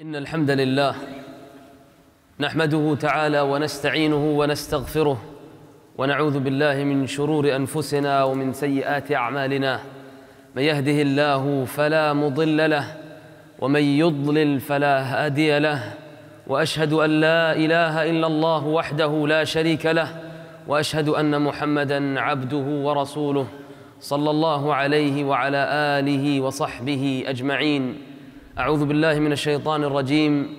إن الحمد لله نحمده تعالى ونستعينه ونستغفره ونعوذ بالله من شرور أنفسنا ومن سيئات أعمالنا. من يهده الله فلا مضل له ومن يضلل فلا هادي له وأشهد أن لا إله إلا الله وحده لا شريك له وأشهد أن محمدا عبده ورسوله صلى الله عليه وعلى آله وصحبه أجمعين. أعوذ بالله من الشيطان الرجيم.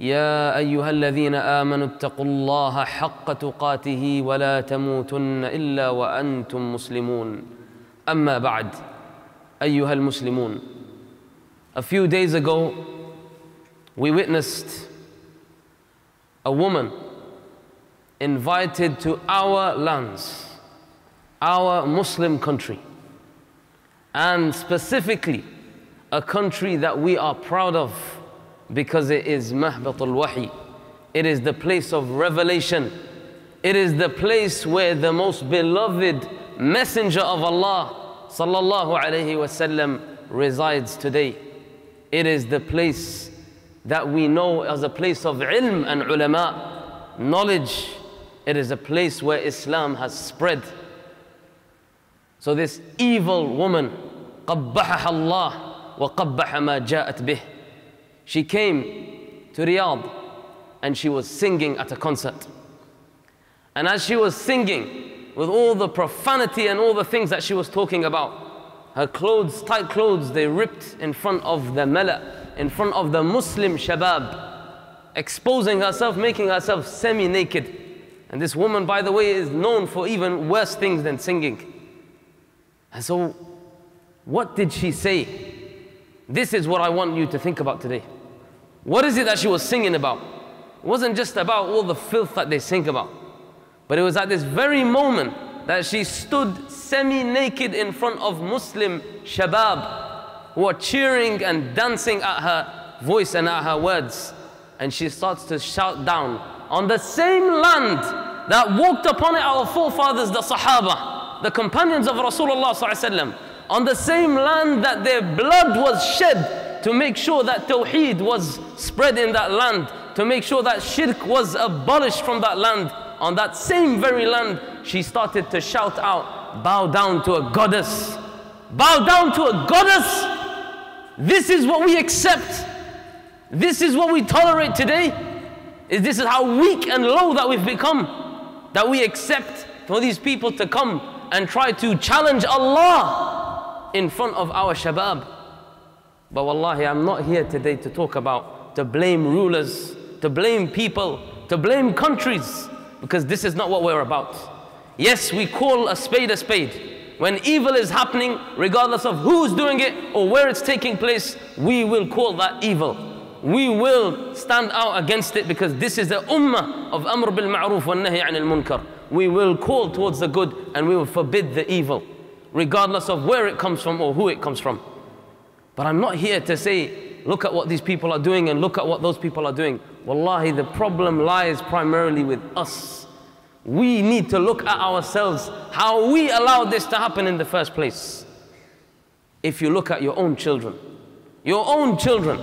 يا أيها الذين آمنوا اتقوا الله حق تقاته ولا تموتن إلا وأنتم مسلمون. أما بعد أيها المسلمون A few days ago we witnessed a woman invited to our lands, our Muslim country, and specifically a country that we are proud of because it is Mahbat al-Wahi. It is the place of revelation. It is the place where the most beloved messenger of Allah sallallahu alaihi wasallam resides today. It is the place that we know as a place of ilm and ulama, knowledge. It is a place where Islam has spread. So this evil woman, قبحها Allah, وقبح ما جاءت به she came to Riyadh and she was singing at a concert and as she was singing with all the profanity and all the things that she was talking about her clothes tight clothes they ripped in front of the mala in front of the Muslim shabab exposing herself making herself semi-naked and this woman by the way is known for even worse things than singing and so what did she say This is what I want you to think about today. What is it that she was singing about? It wasn't just about all the filth that they sing about, but it was at this very moment that she stood semi naked in front of Muslim shabab who are cheering and dancing at her voice and at her words. And she starts to shout down on the same land that walked upon it our forefathers, the Sahaba, the companions of Rasulullah on the same land that their blood was shed to make sure that Tawheed was spread in that land, to make sure that shirk was abolished from that land. On that same very land, she started to shout out, Bow down to a goddess. Bow down to a goddess. This is what we accept. This is what we tolerate today. Is this is how weak and low that we've become? That we accept for these people to come and try to challenge Allah in front of our shabab. But wallahi, I'm not here today to talk about, to blame rulers, to blame people, to blame countries, because this is not what we're about. Yes, we call a spade a spade. When evil is happening, regardless of who's doing it or where it's taking place, we will call that evil. We will stand out against it because this is the ummah of Amr bil Ma'ruf wa Nahi anil Munkar. We will call towards the good and we will forbid the evil, regardless of where it comes from or who it comes from. But I'm not here to say, look at what these people are doing and look at what those people are doing. Wallahi, the problem lies primarily with us. We need to look at ourselves, how we allowed this to happen in the first place. If you look at your own children, your own children,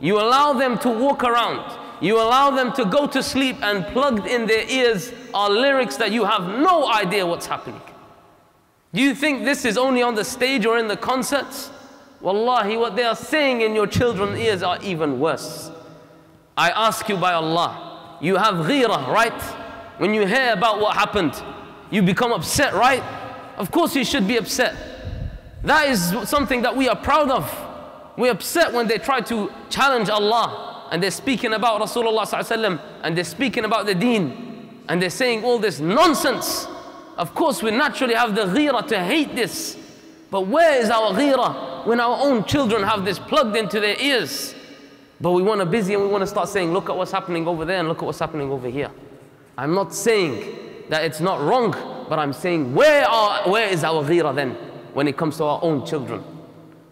you allow them to walk around, you allow them to go to sleep, and plugged in their ears are lyrics that you have no idea what's happening. Do you think this is only on the stage or in the concerts? Wallahi, what they are saying in your children's ears are even worse. I ask you by Allah, you have ghira, right? When you hear about what happened, you become upset, right? Of course you should be upset. That is something that we are proud of. We're upset when they try to challenge Allah and they're speaking about Rasulullah and they're speaking about the deen and they're saying all this nonsense. Of course, we naturally have the ghira to hate this. But where is our ghira when our own children have this plugged into their ears? But we want to busy and we want to start saying, look at what's happening over there and look at what's happening over here. I'm not saying that it's not wrong, but I'm saying where, are, where is our ghira then when it comes to our own children?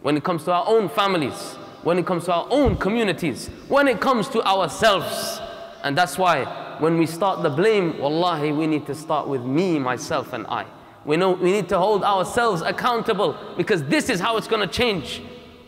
When it comes to our own families? When it comes to our own communities? When it comes to ourselves? And that's why when we start the blame, wallahi, we need to start with me, myself, and I. We know we need to hold ourselves accountable because this is how it's going to change.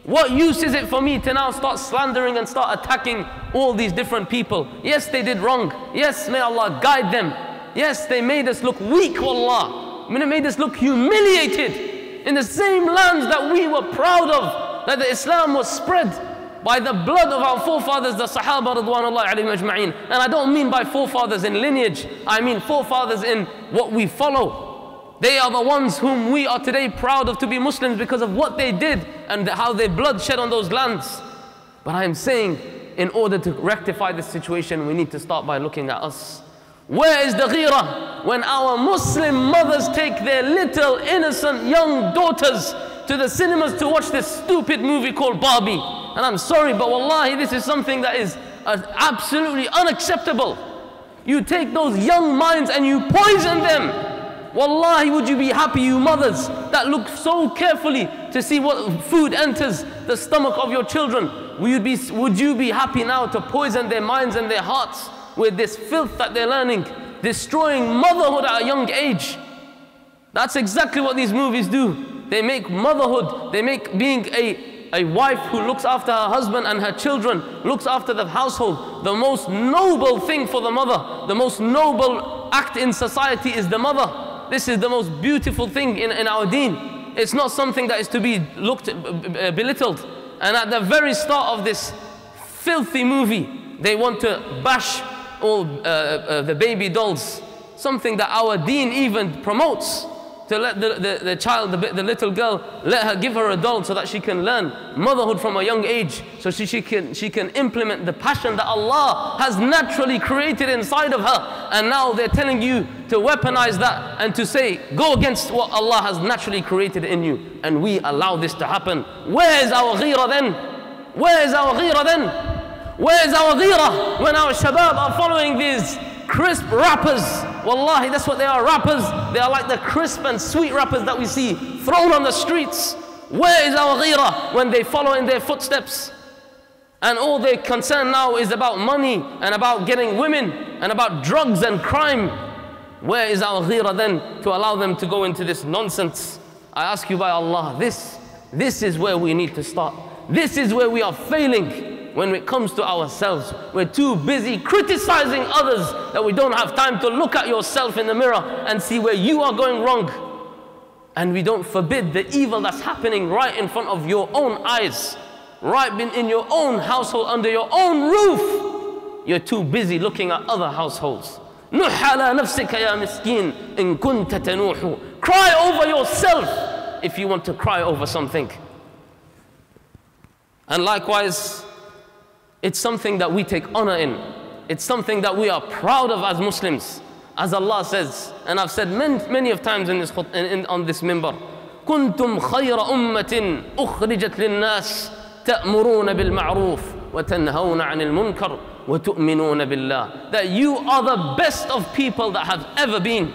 What use is it for me to now start slandering and start attacking all these different people? Yes, they did wrong. Yes, may Allah guide them. Yes, they made us look weak, wallah. They made us look humiliated in the same lands that we were proud of, that the Islam was spread by the blood of our forefathers, the Sahaba radwanullah alayhim ajma'in. And I don't mean by forefathers in lineage, I mean forefathers in what we follow. They are the ones whom we are today proud of to be Muslims because of what they did and how their blood shed on those lands. But I am saying, in order to rectify this situation, we need to start by looking at us. Where is the ghira? When our Muslim mothers take their little innocent young daughters to the cinemas to watch this stupid movie called Barbie. And I'm sorry, but wallahi, this is something that is uh, absolutely unacceptable. You take those young minds and you poison them Wallahi, would you be happy, you mothers that look so carefully to see what food enters the stomach of your children? Would you be, would you be happy now to poison their minds and their hearts with this filth that they're learning, destroying motherhood at a young age? That's exactly what these movies do. They make motherhood, they make being a, a wife who looks after her husband and her children, looks after the household, the most noble thing for the mother, the most noble act in society is the mother. This is the most beautiful thing in, in our deen. It's not something that is to be looked belittled. And at the very start of this filthy movie, they want to bash all uh, uh, the baby dolls, something that our deen even promotes to let the, the, the child, the, the, little girl, let her give her a doll so that she can learn motherhood from a young age, so she, she, can, she can implement the passion that Allah has naturally created inside of her. And now they're telling you to weaponize that and to say, go against what Allah has naturally created in you. And we allow this to happen. Where is our ghira then? Where is our ghira then? Where is our ghira when our shabab are following these crisp rappers. Wallahi, that's what they are rappers. They are like the crisp and sweet rappers that we see thrown on the streets. Where is our ghira when they follow in their footsteps? And all their concern now is about money and about getting women and about drugs and crime. Where is our ghira then to allow them to go into this nonsense? I ask you by Allah, this, this is where we need to start. This is where we are failing when it comes to ourselves. We're too busy criticizing others that we don't have time to look at yourself in the mirror and see where you are going wrong. And we don't forbid the evil that's happening right in front of your own eyes, right in your own household, under your own roof. You're too busy looking at other households. Cry over yourself if you want to cry over something. And likewise, it's something that we take honor in. It's something that we are proud of as Muslims. As Allah says, and I've said many, many of times in this, in, in, on this minbar, كنتم خير أمة أخرجت للناس تأمرون بالمعروف وتنهون عن المنكر وتؤمنون بالله that you are the best of people that have ever been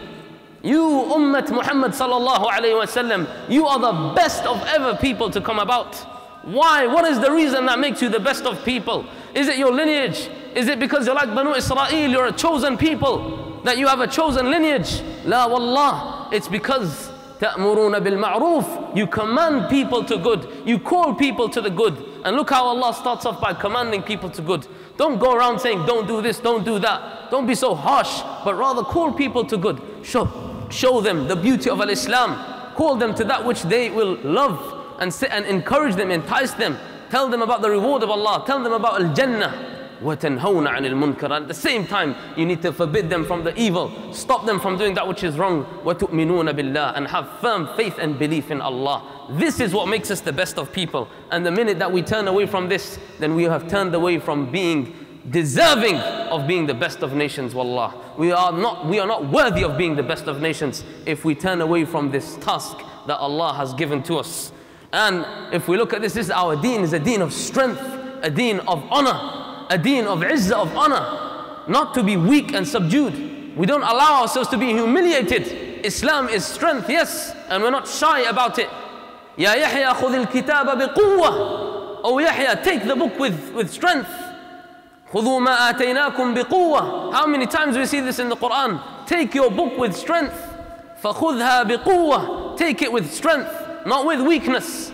you Ummat Muhammad sallallahu alayhi wasallam you are the best of ever people to come about why? What is the reason that makes you the best of people? Is it your lineage? Is it because you're like Banu Israel, you're a chosen people, that you have a chosen lineage? La wallah, it's because ta'muruna bil you command people to good, you call people to the good. And look how Allah starts off by commanding people to good. Don't go around saying, don't do this, don't do that. Don't be so harsh, but rather call people to good. Show, show them the beauty of Al-Islam. Call them to that which they will love and, say, and encourage them, entice them. Tell them about the reward of Allah. Tell them about Al-Jannah. وَتَنْهَوْنَ عَنِ الْمُنْكَرِ At the same time, you need to forbid them from the evil. Stop them from doing that which is wrong. وَتُؤْمِنُونَ بِاللَّهِ And have firm faith and belief in Allah. This is what makes us the best of people. And the minute that we turn away from this, then we have turned away from being deserving of being the best of nations, wallah. We are not, we are not worthy of being the best of nations if we turn away from this task that Allah has given to us. And if we look at this, this is our deen is a deen of strength, a deen of honor, a deen of izzah, of honor, not to be weak and subdued. We don't allow ourselves to be humiliated. Islam is strength, yes, and we're not shy about it. Ya Yahya khudh al-kitaba biquwwah. Oh Yahya, take the book with, with strength. خذوا ما آتيناكم بقوة. How many times we see this in the Quran? Take your book with strength. فخذها بقوة. Take it with strength not with weakness.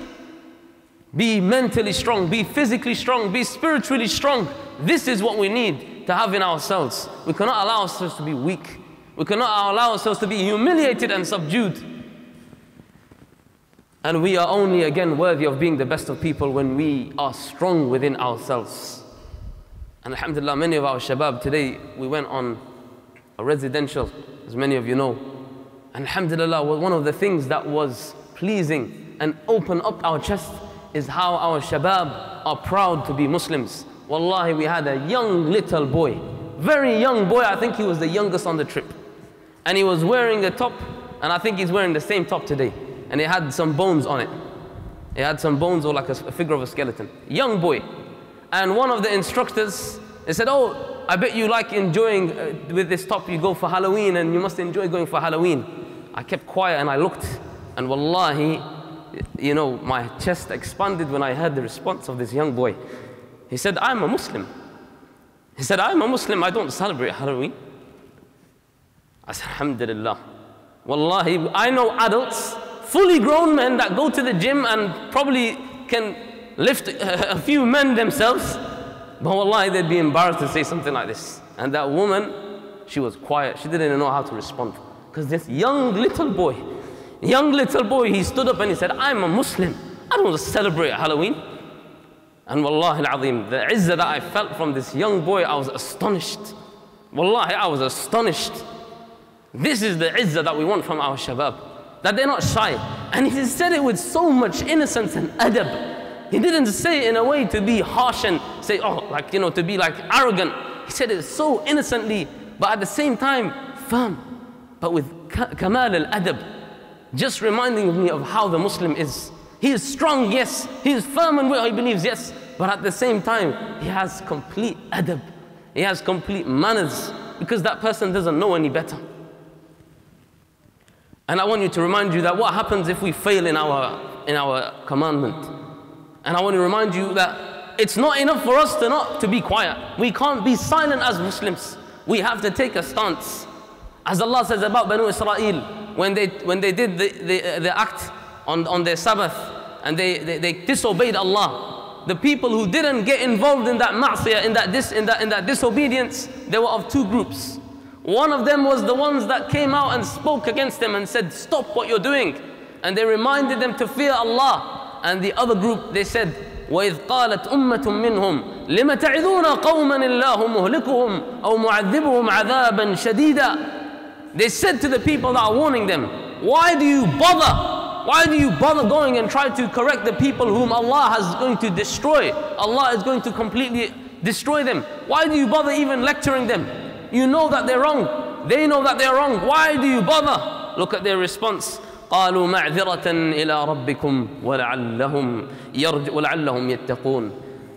be mentally strong, be physically strong, be spiritually strong. This is what we need to have in ourselves. We cannot allow ourselves to be weak. We cannot allow ourselves to be humiliated and subdued. And we are only again worthy of being the best of people when we are strong within ourselves. And Alhamdulillah, many of our shabab today, we went on a residential, as many of you know. And Alhamdulillah, one of the things that was pleasing and open up our chest is how our shabab are proud to be Muslims. Wallahi, we had a young little boy, very young boy, I think he was the youngest on the trip. And he was wearing a top, and I think he's wearing the same top today. And he had some bones on it. He had some bones or like a, figure of a skeleton. Young boy. And one of the instructors, they said, oh, I bet you like enjoying uh, with this top, you go for Halloween and you must enjoy going for Halloween. I kept quiet and I looked and wallahi, you know, my chest expanded when I heard the response of this young boy. He said, I'm a Muslim. He said, I'm a Muslim, I don't celebrate Halloween. I said, Alhamdulillah. Wallahi, I know adults, fully grown men that go to the gym and probably can lift a few men themselves. But wallahi, they'd be embarrassed to say something like this. And that woman, she was quiet. She didn't know how to respond. Because this young little boy, young little boy, he stood up and he said, I'm a Muslim. I don't want to celebrate Halloween. And wallahi al-azim, the izzah that I felt from this young boy, I was astonished. Wallahi, I was astonished. This is the izzah that we want from our shabab. That they're not shy. And he said it with so much innocence and adab. He didn't say it in a way to be harsh and say, oh, like, you know, to be like arrogant. He said it so innocently, but at the same time, firm, but with kamal al adab. Just reminding me of how the Muslim is. He is strong, yes. He is firm in what he believes, yes. But at the same time, he has complete adab. He has complete manners because that person doesn't know any better. And I want you to remind you that what happens if we fail in our, in our commandment? And I want to remind you that it's not enough for us to not to be quiet. We can't be silent as Muslims. We have to take a stance. As Allah says about Banu Israel, when they, when they did the, the, the act on, on their Sabbath and they, they, they disobeyed Allah, the people who didn't get involved in that ma'siyah, in that, dis, in, that, in that disobedience, they were of two groups. One of them was the ones that came out and spoke against them and said, Stop what you're doing. And they reminded them to fear Allah and the other group they said وإذ قالت أمة منهم لم تعذون قوما الله مهلكهم أو معذبهم عذابا شديدا They said to the people that are warning them Why do you bother why do you bother going and try to correct the people whom Allah is going to destroy? Allah is going to completely destroy them. Why do you bother even lecturing them? You know that they're wrong. They know that they're wrong. Why do you bother? Look at their response. قالوا معذرة إلى ربكم ولعلهم يرج ولعلهم يتقون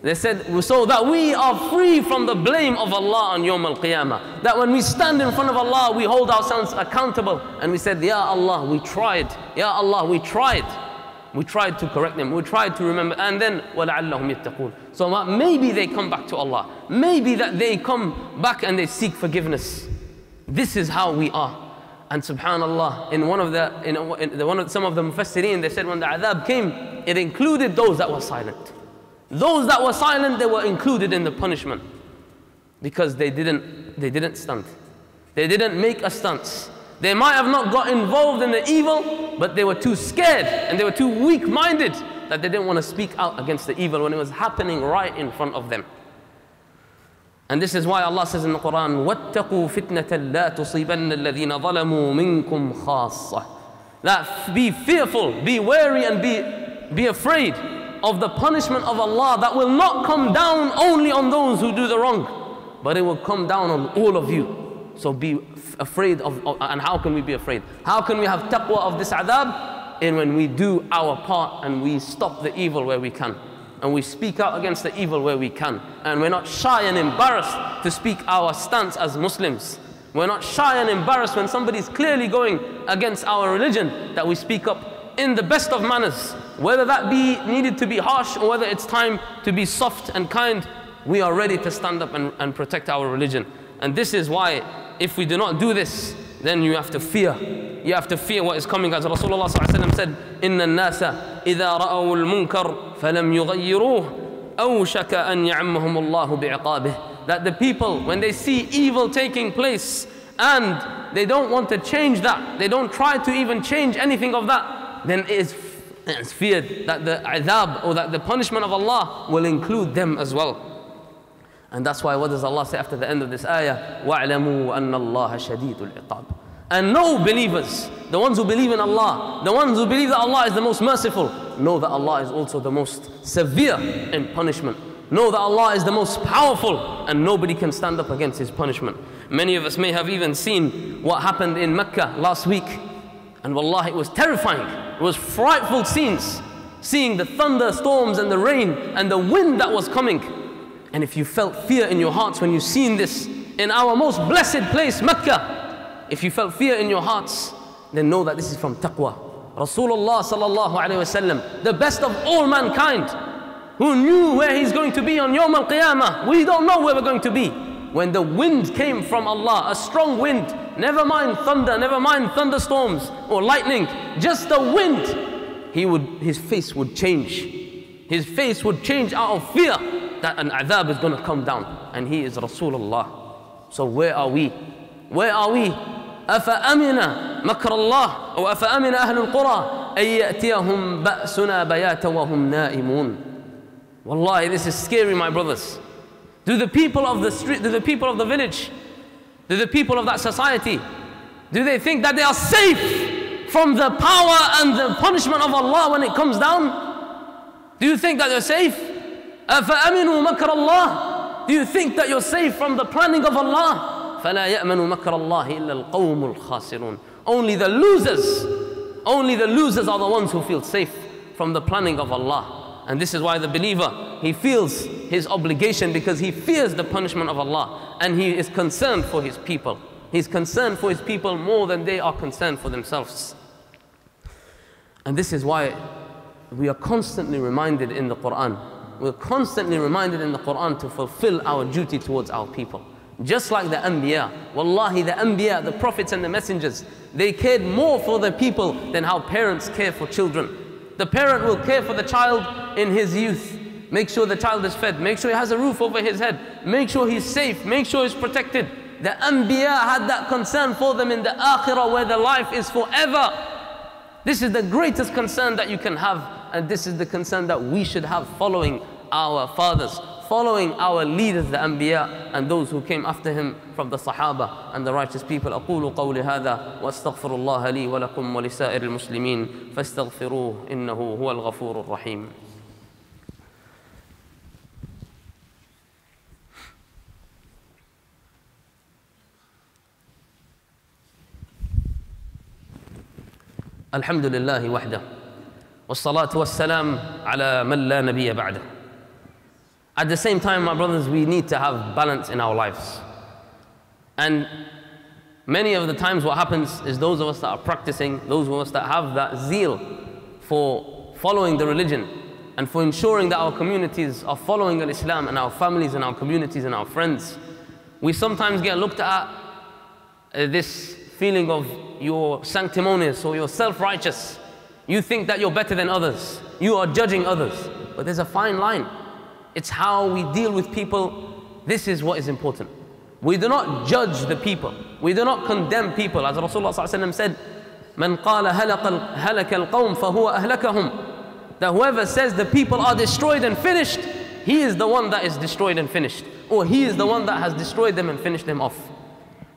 they said, so that we are free from the blame of Allah on Yawm al Qiyamah. That when we stand in front of Allah, we hold ourselves accountable. And we said, Ya Allah, we tried. Ya Allah, we tried. We tried to correct them. We tried to remember. And then, وَلَعَلَّهُمْ يَتَّقُونَ So maybe they come back to Allah. Maybe that they come back and they seek forgiveness. This is how we are. And subhanAllah, in one of the, in, one of, some of the mufassirin, they said when the adhab came, it included those that were silent. Those that were silent, they were included in the punishment. Because they didn't, they didn't stunt. They didn't make a stance. They might have not got involved in the evil, but they were too scared and they were too weak-minded that they didn't want to speak out against the evil when it was happening right in front of them. And this is why Allah says in the Quran, وَاتَّقُوا فِتْنَةً لَا تُصِيبَنَّ الَّذِينَ ظَلَمُوا مِنْكُمْ خَاصَّةً That be fearful, be wary and be, be afraid of the punishment of Allah that will not come down only on those who do the wrong, but it will come down on all of you. So be afraid of, of and how can we be afraid? How can we have taqwa of this adhab? And when we do our part and we stop the evil where we can and we speak out against the evil where we can. And we're not shy and embarrassed to speak our stance as Muslims. We're not shy and embarrassed when somebody's clearly going against our religion that we speak up in the best of manners. Whether that be needed to be harsh or whether it's time to be soft and kind, we are ready to stand up and, and protect our religion. And this is why, if we do not do this, then you have to fear. You have to fear what is coming. As Rasulullah said, إِنَّ النَّاسَ إِذَا رَأَوُا الْمُنْكَرَ فلم يغيروه أوشك أن يعمهم الله بعقابه that the people when they see evil taking place and they don't want to change that they don't try to even change anything of that then it is, it is feared that the adhab or that the punishment of Allah will include them as well. And that's why what does Allah say after the end of this ayah? وَاعْلَمُوا أَنَّ اللَّهَ شَدِيدُ الْعِقَابِ And know believers, the ones who believe in Allah, the ones who believe that Allah is the most merciful, know that Allah is also the most severe in punishment. Know that Allah is the most powerful and nobody can stand up against His punishment. Many of us may have even seen what happened in Mecca last week. And wallah, it was terrifying. It was frightful scenes. Seeing the thunderstorms and the rain and the wind that was coming. And if you felt fear in your hearts when you seen this in our most blessed place, Mecca, if you felt fear in your hearts, then know that this is from taqwa. Rasulullah sallallahu alayhi wasallam, the best of all mankind, who knew where he's going to be on Yawm al-Qiyamah. We don't know where we're going to be. When the wind came from Allah, a strong wind, Never mind thunder, never mind thunderstorms or lightning, just the wind. He would, his face would change. His face would change out of fear that an adhab is going to come down. And he is Rasulullah. So where are we? Where are we? أفأمن مكر الله أو أفأمن أهل القرى أن يأتيهم بأسنا بياتا وهم نائمون Wallahi, this is scary, my brothers. Do the people of the street, do the people of the village do the people of that society, do they think that they are safe from the power and the punishment of Allah when it comes down? Do you think that they're safe? أفأمنوا مكر الله? Do you think that you're safe from the planning of Allah? فلا يأمن مكر الله إلا القوم الخاسرون Only the losers, only the losers are the ones who feel safe from the planning of Allah. And this is why the believer, he feels his obligation because he fears the punishment of Allah and he is concerned for his people. He's concerned for his people more than they are concerned for themselves. And this is why we are constantly reminded in the Quran. We're constantly reminded in the Quran to fulfill our duty towards our people. Just like the Anbiya. Wallahi, the Anbiya, the prophets and the messengers, they cared more for their people than how parents care for children. The parent will care for the child in his youth. Make sure the child is fed. Make sure he has a roof over his head. Make sure he's safe. Make sure he's protected. The Anbiya had that concern for them in the Akhirah where the life is forever. This is the greatest concern that you can have. And this is the concern that we should have following our fathers following our leaders, the Anbiya, and those who came after him from the Sahaba and the righteous people. أقول قولي هذا وأستغفر الله لي ولكم ولسائر المسلمين فاستغفروه إنه هو الغفور الرحيم. الحمد لله وحده والصلاة والسلام على من لا نبي بعده At the same time, my brothers, we need to have balance in our lives. And many of the times, what happens is those of us that are practicing, those of us that have that zeal for following the religion and for ensuring that our communities are following Islam and our families and our communities and our friends, we sometimes get looked at uh, this feeling of you're sanctimonious or you're self righteous. You think that you're better than others. You are judging others. But there's a fine line. It's how we deal with people. This is what is important. We do not judge the people. We do not condemn people. As Rasulullah said, من قال هلك القوم فهو أهلكهم that whoever says the people are destroyed and finished, he is the one that is destroyed and finished. Or he is the one that has destroyed them and finished them off.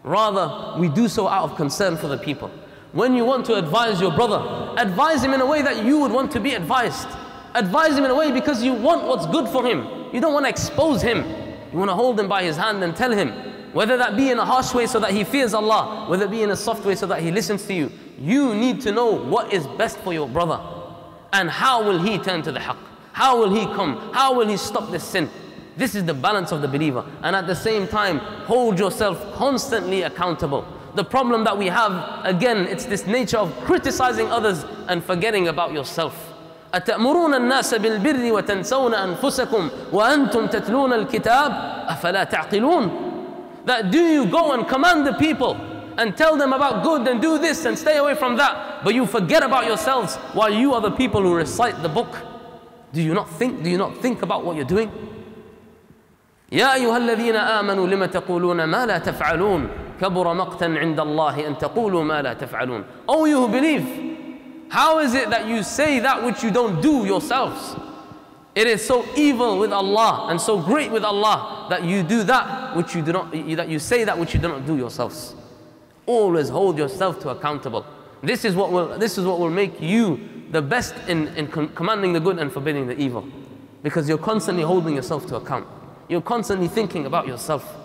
Rather, we do so out of concern for the people. When you want to advise your brother, advise him in a way that you would want to be advised. Advise him in a way because you want what's good for him. You don't want to expose him. You want to hold him by his hand and tell him, whether that be in a harsh way so that he fears Allah, whether it be in a soft way so that he listens to you. You need to know what is best for your brother. And how will he turn to the haqq? How will he come? How will he stop this sin? This is the balance of the believer. And at the same time, hold yourself constantly accountable. The problem that we have, again, it's this nature of criticizing others and forgetting about yourself. أتأمرون الناس بالبر وتنسون أنفسكم وأنتم تتلون الكتاب أفلا تعقلون That do you go and command the people and tell them about good and do this and stay away from that but you forget about yourselves while you are the people who recite the book Do you not think? Do you not think about what you're doing? يا أيها الذين آمنوا لم تقولون ما لا تفعلون كبر مقتا عند الله أن تقولوا ما لا تفعلون Oh you who believe How is it that you say that which you don't do yourselves? It is so evil with Allah and so great with Allah that you do that which you do not that you say that which you do not do yourselves. Always hold yourself to accountable. This is what will this is what will make you the best in, in com- commanding the good and forbidding the evil. Because you're constantly holding yourself to account. You're constantly thinking about yourself.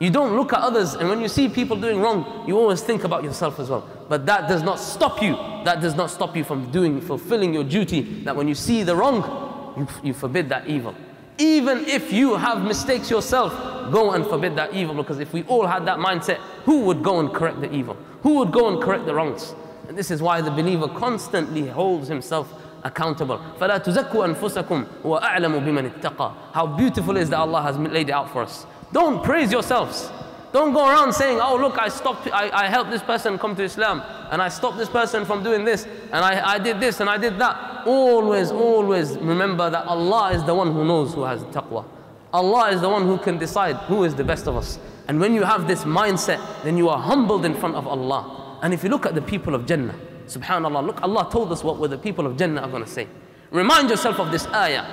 You don't look at others, and when you see people doing wrong, you always think about yourself as well. But that does not stop you. That does not stop you from doing, fulfilling your duty. That when you see the wrong, you, you forbid that evil. Even if you have mistakes yourself, go and forbid that evil. Because if we all had that mindset, who would go and correct the evil? Who would go and correct the wrongs? And this is why the believer constantly holds himself accountable. فَلَا تُزَكُّوا أَنفُسَكُمْ وَأَعْلَمُ بِمَنِ اتَّقَى How beautiful is that Allah has laid it out for us. Don't praise yourselves. Don't go around saying, oh look, I stopped, I, I helped this person come to Islam, and I stopped this person from doing this, and I, I did this and I did that. Always, always remember that Allah is the one who knows who has taqwa. Allah is the one who can decide who is the best of us. And when you have this mindset, then you are humbled in front of Allah. And if you look at the people of Jannah, Subhanallah, look, Allah told us what the people of Jannah are going to say. Remind yourself of this ayah.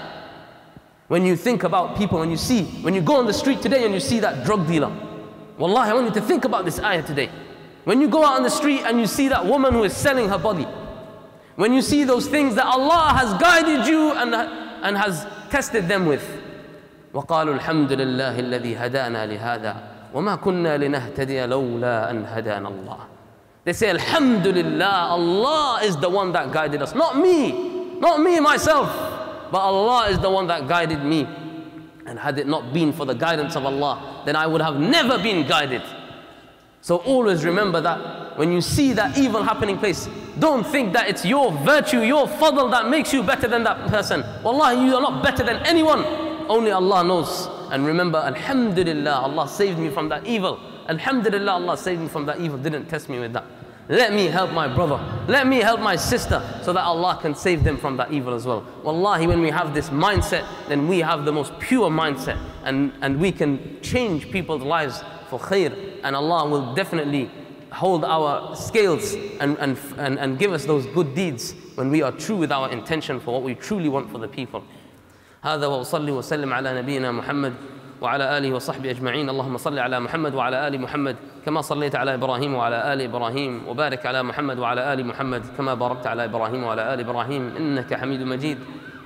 When you think about people, when you see, when you go on the street today and you see that drug dealer, Wallahi, I want you to think about this ayah today. When you go out on the street and you see that woman who is selling her body, when you see those things that Allah has guided you and, and has tested them with. وقالوا الحمد لله الذي هدانا لهذا وما كنا لنهتدي لولا أن هدانا الله they say, Alhamdulillah, Allah is the one that guided us, not me, not me myself, but Allah is the one that guided me. And had it not been for the guidance of Allah, then I would have never been guided. So always remember that when you see that evil happening place, don't think that it's your virtue, your fadl that makes you better than that person. Wallahi, you are not better than anyone. Only Allah knows. And remember, Alhamdulillah, Allah saved me from that evil. Alhamdulillah, Allah saved me from that evil, didn't test me with that. Let me help my brother. Let me help my sister so that Allah can save them from that evil as well. Wallahi, when we have this mindset, then we have the most pure mindset and, and we can change people's lives for khair. And Allah will definitely hold our scales and, and, and, and give us those good deeds when we are true with our intention for what we truly want for the people. هذا وأصلي وسلم على نبينا محمد وعلى آله وصحبه أجمعين اللهم صل على محمد وعلى آل محمد كما صليت على إبراهيم وعلى آل إبراهيم وبارك على محمد وعلى آل محمد كما باركت على إبراهيم وعلى آل إبراهيم إنك حميد مجيد.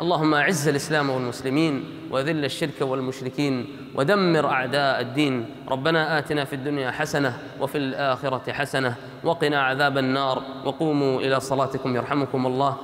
اللهم أعز الإسلام والمسلمين وذل الشرك والمشركين ودمر أعداء الدين. ربنا آتنا في الدنيا حسنة وفي الآخرة حسنة وقنا عذاب النار. وقوموا إلى صلاتكم يرحمكم الله.